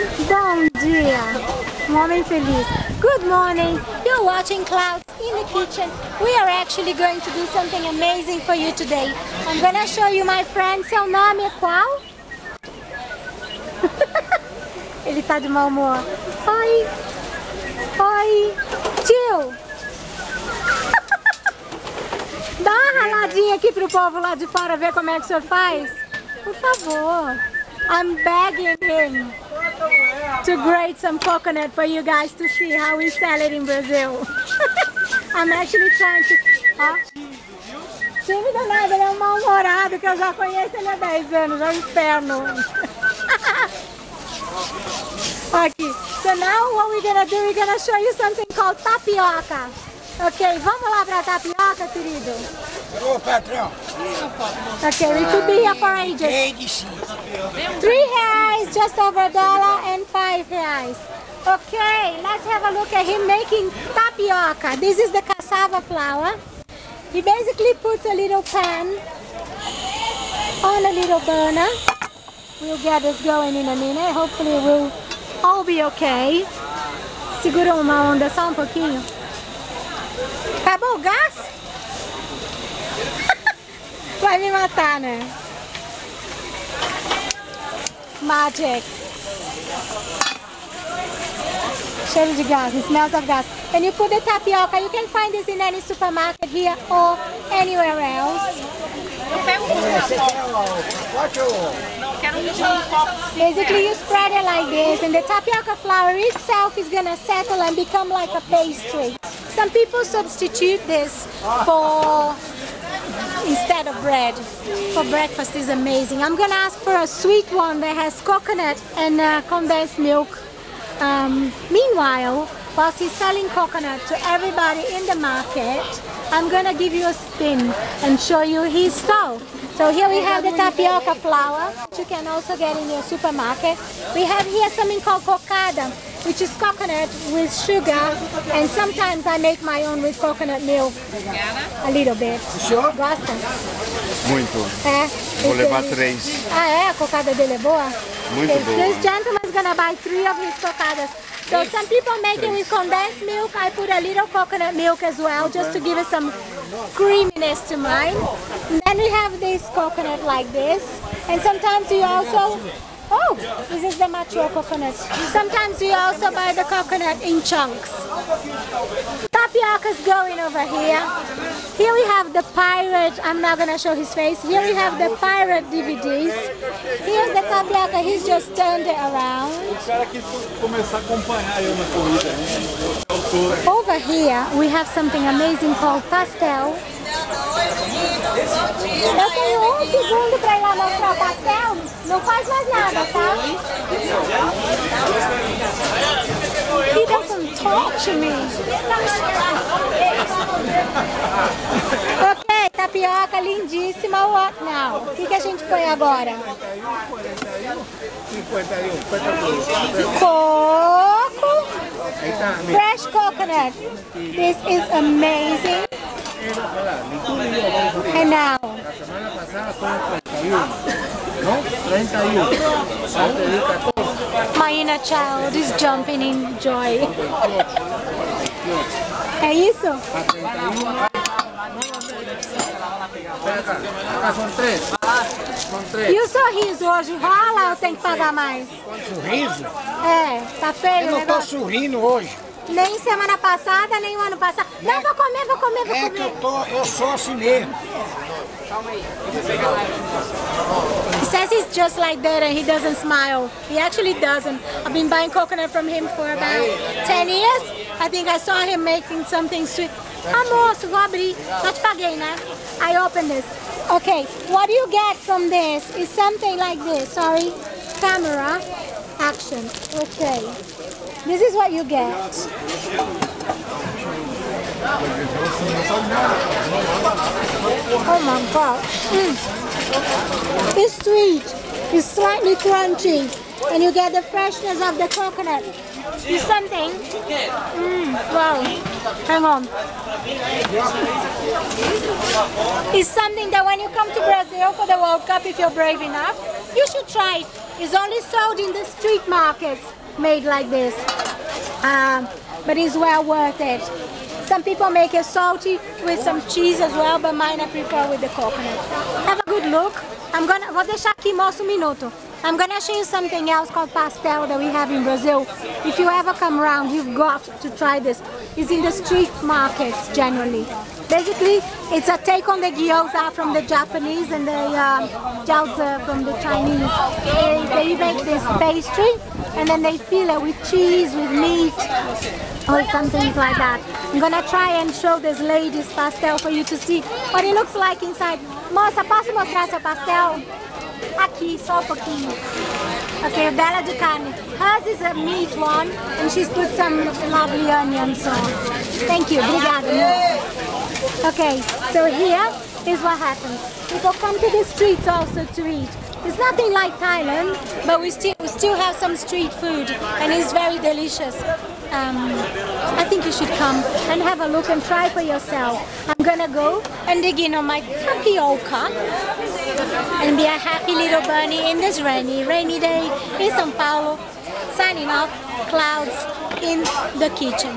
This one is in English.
Bom dia, um homem feliz. Good morning. You're watching Clouds in the kitchen. We are actually going to do something amazing for you today. I'm gonna show you my friend. Seu nome é qual? Ele tá de mau humor. Oi. Oi. Tio. Dá uma raladinha aqui pro povo lá de fora ver como é que o senhor faz. Por favor. I'm begging him to grate some coconut for you guys to see how we sell it in Brazil. I'm actually trying to... Ó. Nada, ele é um mal-humorado que eu já conheço ele há 10 anos, é um inferno. Aqui. So now what we're gonna do, we're gonna show you something called tapioca. Ok, vamos lá pra tapioca, querido? Ô, patrão. Okay, we could be here for ages. Three reais, just over a dollar, and five reais. Okay, let's have a look at him making tapioca. This is the cassava flour. He basically puts a little pan on a little burner. We'll get this going in a minute. Hopefully we'll all be okay. Segura uma onda só um pouquinho. Acabou o gás? Vai me matar, né? Magic. De gas, it smells of gas. And you put the tapioca, you can find this in any supermarket here or anywhere else. Basically you spread it like this and the tapioca flour itself is gonna settle and become like a pastry. Some people substitute this for instead of bread. For breakfast is amazing. I'm gonna ask for a sweet one that has coconut and uh, condensed milk. Um, meanwhile, whilst he's selling coconut to everybody in the market, I'm gonna give you a spin and show you his stall. So here we have the tapioca flour, which you can also get in your supermarket. We have here something called cocada, which is coconut with sugar, and sometimes I make my own with coconut milk, a little bit. senhor? Gosta? Muito. É. Vou Esse levar três. Ah, é? A cocada dele é boa? Muito okay. boa. This gentleman's gonna buy three of his cocadas. So some people make it with condensed milk. I put a little coconut milk as well, just to give it some creaminess to mine. And then we have this coconut like this. And sometimes you also, oh, this is the mature coconut. Sometimes we also buy the coconut in chunks. Tapioca is going over here. Here we have the pirate, I'm not gonna show his face. Here we have the pirate DVDs. Here's the tapioca, he's just turned it around. Over here we have something amazing called pastel. Eu tenho um segundo para ir lá mostrar o pastel. Não faz mais nada, tá? He doesn't talk to me. Ok, tapioca lindíssima. What now? O que, que a gente põe agora? 51, 51. Coco. Tá. Fresh coconut. This is amazing. And now, A semana passada foi 31. Não? 31. Ontem eu 14. my inner child is jumping in joy. É isso? A 31. Pega cá. Cá são três. São três. E o sorriso hoje rola ou tem que pagar mais? Sorriso? É, tá feio Eu não tô sorrindo hoje. Nem semana passada, nem o ano passado. Não, vou comer, vou comer, vou É que eu comer. tô, eu sou assim mesmo. He says he's just like that and he doesn't smile. He actually doesn't. I've been buying coconut from him for about 10 years. I think I saw him making something sweet. Ah, moço, vou abrir. Já te paguei, né? I opened this. Okay, what you get from this is something like this. Sorry. Camera. Action. Okay. This is what you get. Oh my god. Mm. It's sweet. It's slightly crunchy. And you get the freshness of the coconut. It's something. Mm, wow. Hang on. It's something that when you come to Brazil for the World Cup, if you're brave enough, you should try. it. It's only sold in the street markets, made like this. Um, but it's well worth it. Some people make it salty with some cheese as well, but mine I prefer with the coconut. Have a good look. I'm gonna, vou deixar aqui moço um minuto. I'm gonna show you something else called pastel that we have in Brazil. If you ever come around, you've got to try this. It's in the street markets generally. Basically, it's a take on the gyoza from the Japanese and the jiaozi from the Chinese. They, they make this pastry and then they fill it with cheese, with meat, or something like that. I'm gonna try and show this lady's pastel for you to see what it looks like inside. Moça, posso mostrar seu pastel? Aqui, só um pouquinho. Okay, dela de carne. Hers is a meat one, and she's put some lovely onion sauce. Thank you, obrigada. Okay, so here is what happens. People come to the streets also to eat. It's nothing like Thailand, but we still we still have some street food, and it's very delicious. Um, I think you should come and have a look and try for yourself. I'm gonna go and dig in on my tapioca and be a happy little bunny in this rainy, rainy day in São Paulo, signing off clouds in the kitchen.